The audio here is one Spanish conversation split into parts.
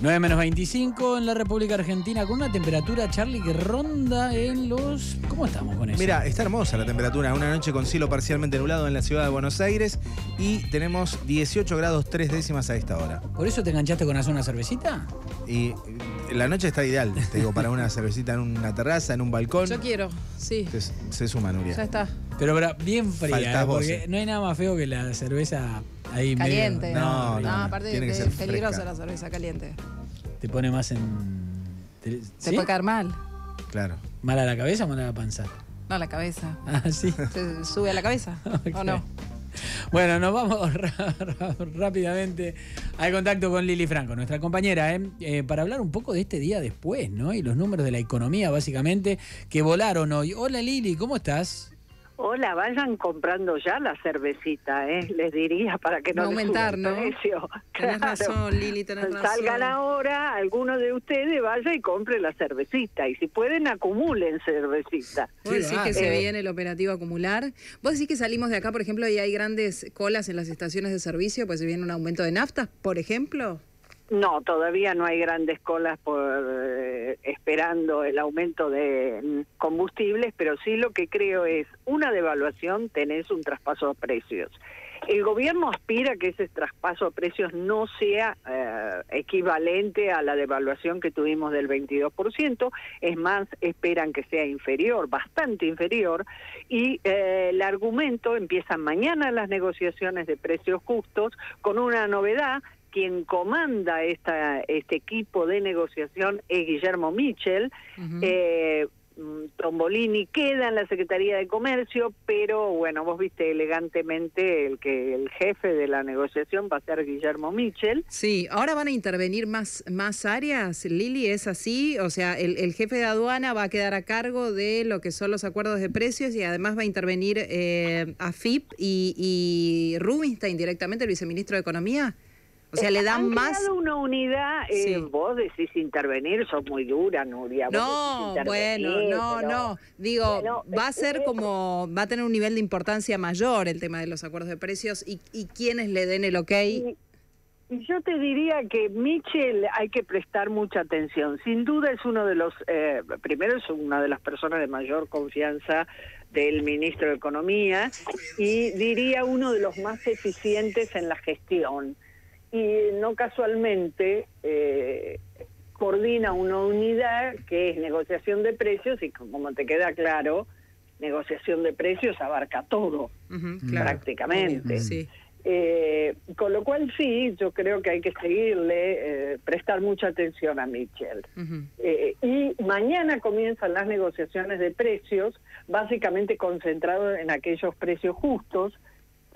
9 menos 25 en la República Argentina con una temperatura, Charlie, que ronda en los... ¿Cómo estamos con eso? Mira, está hermosa la temperatura. Una noche con cielo parcialmente nublado en la ciudad de Buenos Aires y tenemos 18 grados 3 décimas a esta hora. ¿Por eso te enganchaste con hacer una cervecita? Y la noche está ideal, te digo, para una cervecita en una terraza, en un balcón. Yo quiero, sí. Se, se suma, Nuria. Ya está. Pero, pero bien fría, Faltás ¿eh? vos, porque eh. no hay nada más feo que la cerveza ahí medio- Caliente. No, No, no, no. aparte Tiene que de ser peligrosa fresca. la cerveza caliente. Te pone más en... te- puede caer mal. Claro. ¿Mal a la cabeza o mal a la panza? No, la cabeza. Ah, sí. ¿Se sube a la cabeza? ¿O no? Bueno, nos vamos rápidamente al contacto con Lili Franco, nuestra compañera, ¿eh? Eh, para hablar un poco de este día después, ¿no? Y los números de la economía, básicamente, que volaron hoy. Hola Lili, ¿cómo estás? Hola, vayan comprando ya la cervecita, ¿eh? les diría, para que no, No les aumentar, suba el ¿no? precio. Tenés Claro. razón, Lili, tenés razón. Salgan ahora, alguno de ustedes vaya y compre la cervecita. Y si pueden, acumulen cervecita. Vos decís que se bárbaro. viene el operativo acumular. Vos decís que salimos de acá, por ejemplo, y hay grandes colas en las estaciones de servicio, pues se viene un aumento de naftas, por ejemplo. No, todavía no hay grandes colas por eh, esperando el aumento de mm, combustibles, pero sí lo que creo es una devaluación, tenés un traspaso a precios. El gobierno aspira que ese traspaso a precios no sea eh, equivalente a la devaluación que tuvimos del 22%, es más, esperan que sea inferior, bastante inferior, y eh, el argumento empiezan mañana las negociaciones de precios justos con una novedad quien comanda esta, este equipo de negociación es Guillermo Michel. Eh, mm, Tombolini queda en la Secretaría de Comercio, pero bueno, vos viste elegantemente el que el jefe de la negociación va a ser Guillermo Michel. Sí, ahora van a intervenir más, más áreas, Lili, ¿es así? O sea, el, el jefe de aduana va a quedar a cargo de lo que son los acuerdos de precios y además va a intervenir eh, AFIP y, y Rubinstein directamente, el viceministro de Economía. O sea, le dan han más... una unidad, eh, Sí. vos decís intervenir, sos muy dura, Nuria. No, bueno, no, pero- no. Digo, Bueno, va a ser como, va a tener un nivel de importancia mayor el tema de los acuerdos de precios y, y quienes le den el ok. Y, y yo te diría que Mitchell hay que prestar mucha atención. Sin duda es uno de los, eh, primero es una de las personas de mayor confianza del ministro de Economía y diría uno de los más eficientes en la gestión. Y no casualmente eh, coordina una unidad que es negociación de precios y como te queda claro, negociación de precios abarca todo claro. prácticamente. Sí. Eh, con lo cual sí, yo creo que hay que seguirle, eh, prestar mucha atención a Mitchell. Eh, y mañana comienzan las negociaciones de precios, básicamente concentrado en aquellos precios justos,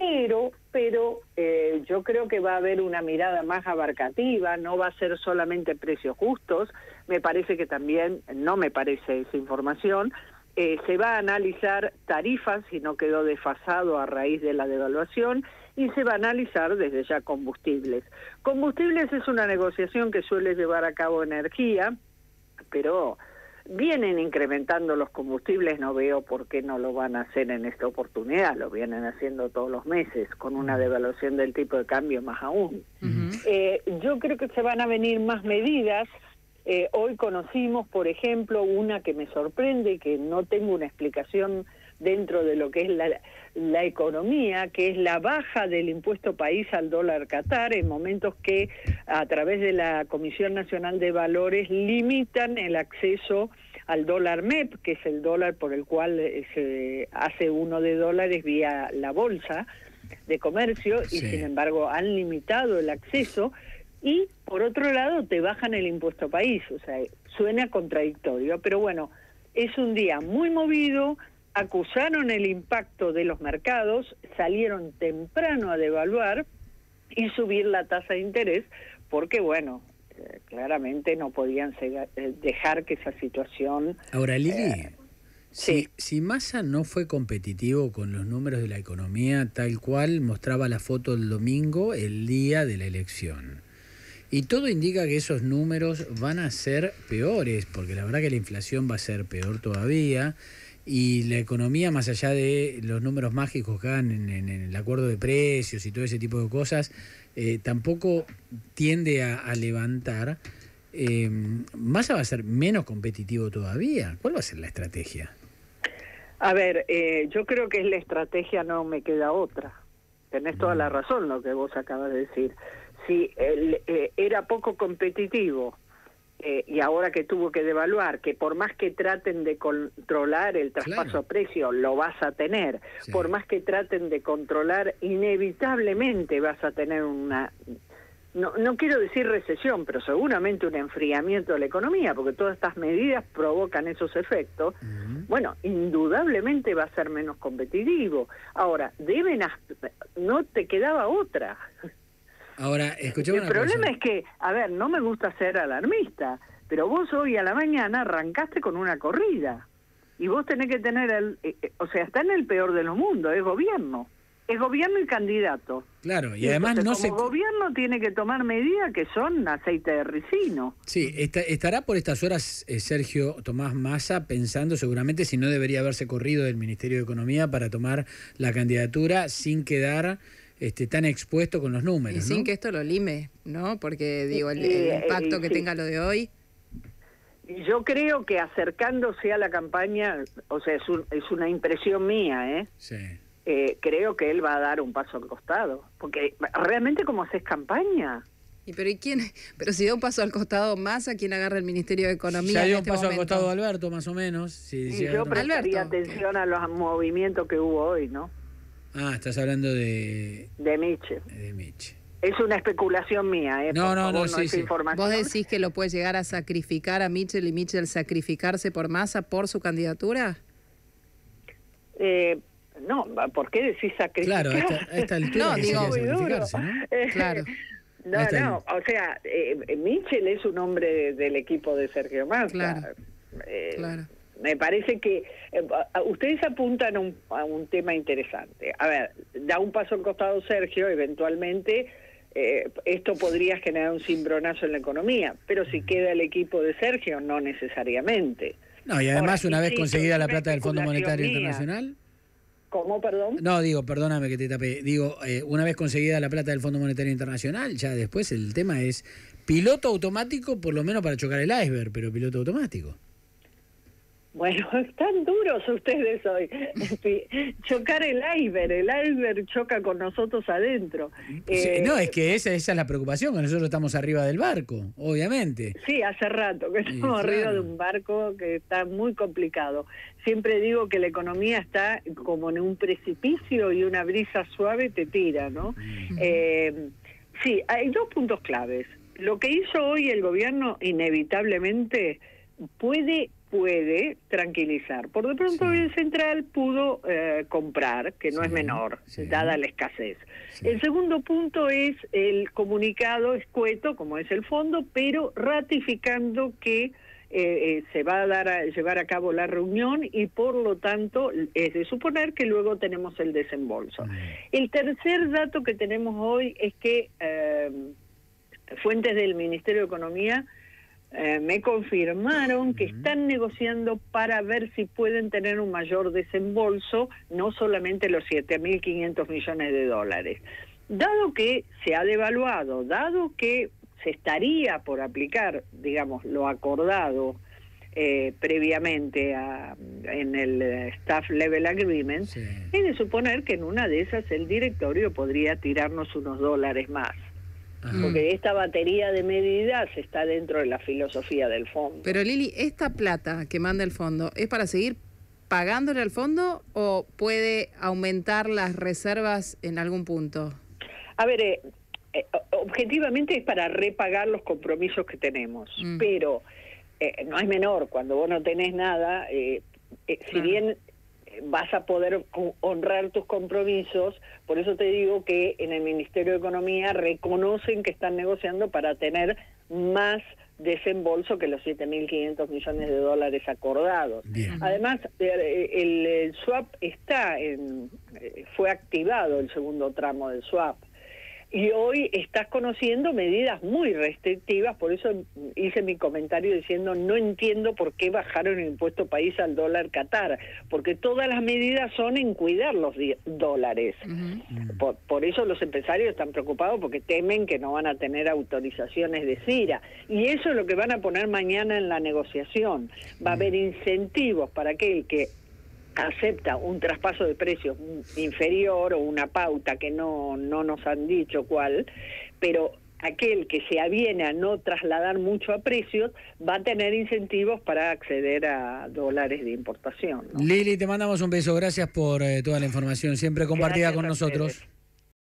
pero, pero eh, yo creo que va a haber una mirada más abarcativa, no va a ser solamente precios justos, me parece que también, no me parece esa información, eh, se va a analizar tarifas si no quedó desfasado a raíz de la devaluación y se va a analizar desde ya combustibles. Combustibles es una negociación que suele llevar a cabo energía, pero vienen incrementando los combustibles, no veo por qué no lo van a hacer en esta oportunidad, lo vienen haciendo todos los meses, con una devaluación del tipo de cambio más aún. Eh, yo creo que se van a venir más medidas. Eh, hoy conocimos, por ejemplo, una que me sorprende, que no tengo una explicación dentro de lo que es la, la economía, que es la baja del impuesto país al dólar Qatar en momentos que a través de la Comisión Nacional de Valores limitan el acceso al dólar MEP, que es el dólar por el cual eh, se hace uno de dólares vía la bolsa de comercio y sin embargo han limitado el acceso y por otro lado te bajan el impuesto país, o sea, suena contradictorio, pero bueno, es un día muy movido, acusaron el impacto de los mercados, salieron temprano a devaluar y subir la tasa de interés porque bueno, eh, claramente no podían eh, dejar que esa situación Ahora, Lili, si, sí. si Massa no fue competitivo con los números de la economía tal cual mostraba la foto el domingo, el día de la elección. Y todo indica que esos números van a ser peores, porque la verdad que la inflación va a ser peor todavía. Y la economía, más allá de los números mágicos que hagan en, en- en el acuerdo de precios y todo ese tipo de cosas, eh, tampoco tiende a, a levantar, eh, Massa va a ser menos competitivo todavía. ¿Cuál va a ser la estrategia? A ver, eh, yo creo que es la estrategia, no me queda otra. Tenés toda la razón lo que vos acabas de decir. Si él, eh, era poco competitivo eh, y ahora que tuvo que devaluar, que por más que traten de controlar el traspaso Claro. a precio, lo vas a tener. Sí. Por más que traten de controlar, inevitablemente vas a tener una... No, no quiero decir recesión, pero seguramente un enfriamiento de la economía, porque todas estas medidas provocan esos efectos. Bueno, indudablemente va a ser menos competitivo. Ahora, deben no te quedaba otra. Ahora, escuchame El una problema cosa. es que, a ver, no me gusta ser alarmista, pero vos hoy a la mañana arrancaste con una corrida y vos tenés que tener el, eh, eh, o sea, está en el peor de los mundos, es gobierno, es gobierno y candidato. Claro, y además entonces, no se... como gobierno tiene que tomar medidas que son aceite de ricino. Sí, está- estará por estas horas eh, Sergio Tomás Massa pensando seguramente si no debería haberse corrido del Ministerio de Economía para tomar la candidatura sin quedar este, tan expuesto con los números. Y sin ¿no? que esto lo lime, ¿no? Porque digo, el, Eh, el eh, impacto que sí. tenga lo de hoy. Yo creo que acercándose a la campaña, o sea, es, un- es una impresión mía, ¿eh? Sí. Eh, creo que él va a dar un paso al costado. Porque realmente como haces campaña, Y pero ¿y quién? Pero si da un paso al costado más, ¿a quién agarra el Ministerio de Economía? Ya dio un este paso al costado Alberto, más o menos. si y yo prestaría Alberto. atención a los movimientos que hubo hoy, ¿no? Ah, estás hablando de, De Miche. de. Es una especulación mía, ¿eh? No, Por no, favor, no, sí, es sí. información. ¿Vos decís que lo puede llegar a sacrificar a Mitchell y Mitchell sacrificarse por masa por su candidatura? Eh, no, ¿por qué decís sacrificar? Claro, a esta, a esta altura No, digo- Muy duro. ¿no? Eh, Claro. No, o sea, eh, Michel es un hombre del equipo de Sergio Massa. Claro. Eh, Claro. Me parece que eh, ustedes apuntan a un, a un tema interesante. A ver, da un paso al costado Sergio, eventualmente eh, esto podría generar un cimbronazo en la economía, pero si queda el equipo de Sergio, no necesariamente. No, y además Ahora, una vez conseguida la plata del Fondo Monetario mía. Internacional. ¿Cómo, perdón? No, digo, perdóname que te tapé. Digo, eh, una vez conseguida la plata del Fondo Monetario Internacional, ya después el tema es piloto automático, por lo menos para chocar el iceberg, pero piloto automático. Bueno, están duros ustedes hoy. Chocar el iceberg, el iceberg choca con nosotros adentro. Eh, no, es que esa, esa es la preocupación, que nosotros estamos arriba del barco, obviamente. Sí, hace rato que Sí, estamos arriba de un barco que está muy complicado. Siempre digo que la economía está como en un precipicio y una brisa suave te tira, ¿no? Eh, sí, hay dos puntos claves. Lo que hizo hoy el gobierno inevitablemente puede puede tranquilizar. Por de pronto Sí. el central pudo eh, comprar, que no Sí, es menor, sí. dada la escasez. El segundo punto es el comunicado escueto, como es el fondo, pero ratificando que eh, eh, se va a dar a llevar a cabo la reunión y por lo tanto es de suponer que luego tenemos el desembolso. El tercer dato que tenemos hoy es que fuentes del Ministerio de Economía eh, me confirmaron que están negociando para ver si pueden tener un mayor desembolso, no solamente los 7.500 millones de dólares. Dado que se ha devaluado, dado que se estaría por aplicar, digamos, lo acordado eh, previamente a- en el eh, Staff Level Agreement, Sí. es de suponer que en una de esas el directorio podría tirarnos unos dólares más. Ajá. Porque esta batería de medidas está dentro de la filosofía del fondo. Pero Lili, ¿esta plata que manda el fondo es para seguir pagándole al fondo o puede aumentar las reservas en algún punto? A ver, eh, eh, objetivamente es para repagar los compromisos que tenemos, Mm. pero eh, no es menor, cuando vos no tenés nada, eh, si bien vas a poder honrar tus compromisos, por eso te digo que en el Ministerio de Economía reconocen que están negociando para tener más desembolso que los 7.500 millones de dólares acordados. Bien. Además, eh, el, el swap está en, eh, fue activado el segundo tramo del swap. Y hoy estás conociendo medidas muy restrictivas, por eso hice mi comentario diciendo no entiendo por qué bajaron el impuesto país al dólar Qatar, porque todas las medidas son en cuidar los dólares. por, por, eso los empresarios están preocupados porque temen que no van a tener autorizaciones de CIRA. Y eso es lo que van a poner mañana en la negociación. Va a haber incentivos para aquel que acepta un traspaso de precios inferior o una pauta que no, no nos han dicho cuál, pero aquel que se aviene a no trasladar mucho a precios va a tener incentivos para acceder a dólares de importación. Lili, te mandamos un beso. Gracias por eh, toda la información, siempre compartida con nosotros.